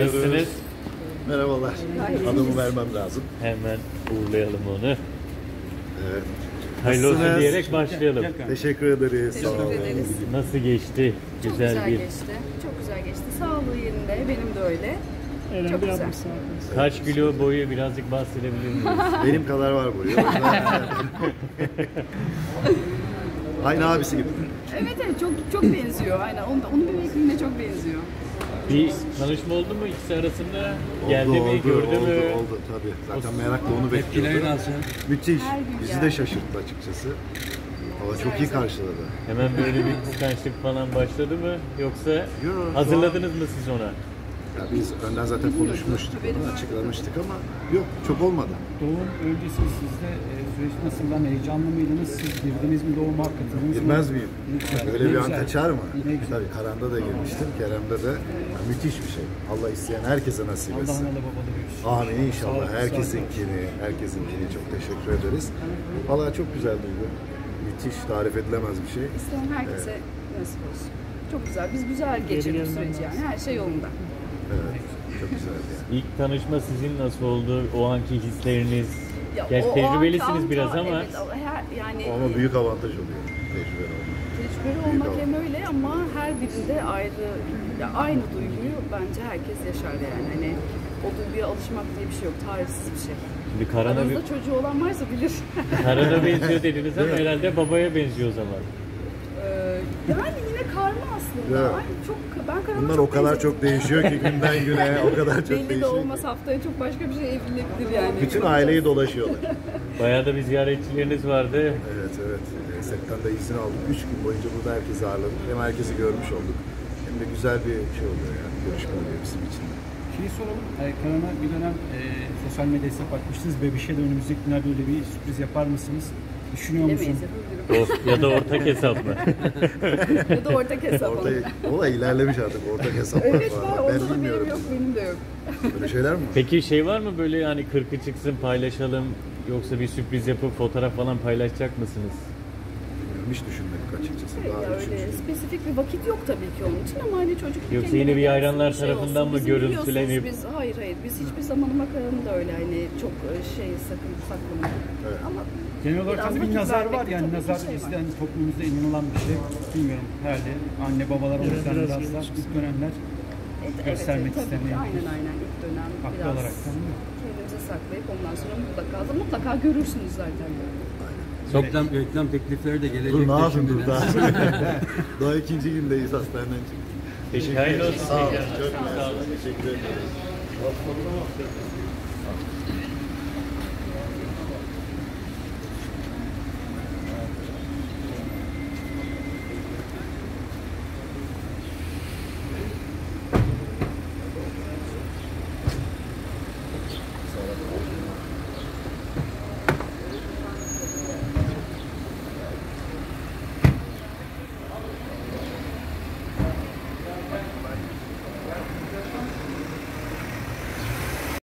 Nasılsınız? Merhabalar. Adımı vermem lazım. Hemen uğurlayalım onu. Evet. Hayırlı olsun Nasılsınız? diyerek başlayalım. Teşekkür ederiz. Sağ olun. Teşekkür ederiz. Nasıl geçti? Çok Güzel, güzel bir. geçti. Çok güzel geçti. Sağlığı yerinde. Benim de öyle. Çok güzel. Kaç kilo boyu birazcık bahsedebilir miyiz? Benim kadar var yüzden- Aynı abisi gibi. Evet evet çok çok benziyor. Aynen. Onun, onun bebekliğine çok benziyor. Bir tanışma oldu mu ikisi arasında? Oldu, Geldi mi, oldu, gördü oldu, mü? oldu tabii. Zaten merakla onu bekliyordu. nasıl? Müthiş. Bizi de şaşırttı açıkçası. Ama çok iyi karşıladı. Hemen böyle bir kıskançlık falan başladı mı? Yoksa Yo, hazırladınız mı siz ona? Ya biz önden zaten konuşmuştuk, onu açıklamıştık ama yok çok olmadı. Doğum öncesi sizde e, süreç nasıl lan heyecanlı mıydınız? Siz girdiniz mi doğuma katıldınız mı? Girmez miyim? Güzel, Öyle ne bir an güzel. kaçar mı? Ne güzel. Tabii Karan'da da girmiştim, Kerem'de de. Ya, müthiş bir şey. Allah isteyen herkese nasip Allah etsin. analı babalı büyüsün. Amin inşallah. Sağlık, Herkesinkini, herkesinkini çok teşekkür ederiz. Vallahi çok güzel duygu. Müthiş, tarif edilemez bir şey. İsteyen herkese nasip olsun. Çok güzel. Biz güzel geçirdik süreci yani. Her şey yolunda. Evet, çok güzeldi yani. İlk tanışma sizin nasıl oldu? O anki hisleriniz? Ya, Gerçi o- o tecrübelisiniz an- biraz ama Evet, o- her, yani Ama büyük avantaj oluyor tecrübeli olmak. tecrübeli büyük olmak hem öyle ama her birinde ayrı, ya aynı duyguyu bence herkes yaşar yani. Hani o duyguya alışmak diye bir şey yok. Tarihsiz bir şey. şimdi Karan'a, Aranızda çocuğu olan varsa bilir. Karan'a benziyor dediniz ama herhalde babaya benziyor o zaman. Ee, yani yine karma aslında. Evet. Ay, çok ben Karan'a Bunlar çok o kadar çok değişiyor ki günden güne o kadar çok Belli de değişiyor. ki. olmaz haftaya çok başka bir şey evrilebilir yani. Bütün aileyi dolaşıyorlar. Bayağı da bir ziyaretçileriniz vardı. Evet evet. E, Setten de izin aldık. Üç gün boyunca burada herkesi ağırladık. Hem herkesi görmüş olduk. Hem de güzel bir şey oluyor yani. Görüşme oluyor bizim için. de. Şeyi soralım. E, Karan'a bir dönem e, sosyal medya hesap açmıştınız. Bebişe de önümüzdeki günlerde öyle bir sürpriz yapar mısınız? Düşünüyor musun? Bilemeyiz yapabilirim. O- ya da ortak hesap mı? ya da ortak hesap Orada, olur. o da ilerlemiş artık. Ortak hesaplar Evet var. var. Ben bilmiyorum. benim yok, benim de yok. Böyle şeyler mi? var? Peki şey var mı böyle yani kırkı çıksın paylaşalım yoksa bir sürpriz yapıp fotoğraf falan paylaşacak mısınız? Bilmiyorum, Hiç düşünmedik açıkçası. Ya Daha öyle üçüncü. spesifik bir vakit yok tabii ki onun için ama hani çocuk Yoksa yine bir hayranlar şey tarafından olsun. mı görüntülenip- Biz, hayır hayır biz hiçbir zaman makaranı da öyle hani çok e, şey sakın saklamadık. Evet. Ama Genel olarak tabii bir nazar var vermekte yani nazar şey var. bizde hani toplumumuzda inanılan bir şey. Bilmiyorum herhalde anne babalar o yüzden biraz da ilk dönemler e, evet, Göstermek evet, istemeyen. Aynen aynen ilk dönem haklı biraz olarak kendimize saklayıp ondan sonra mutlaka da mutlaka görürsünüz zaten. Reklam, reklam teklifleri de gelecek. Dur ne yapayım dur daha. daha ikinci gündeyiz hastaneden çıktık. Hayırlı olsun. Sağ olun. Çok mersi. Teşekkür ederim.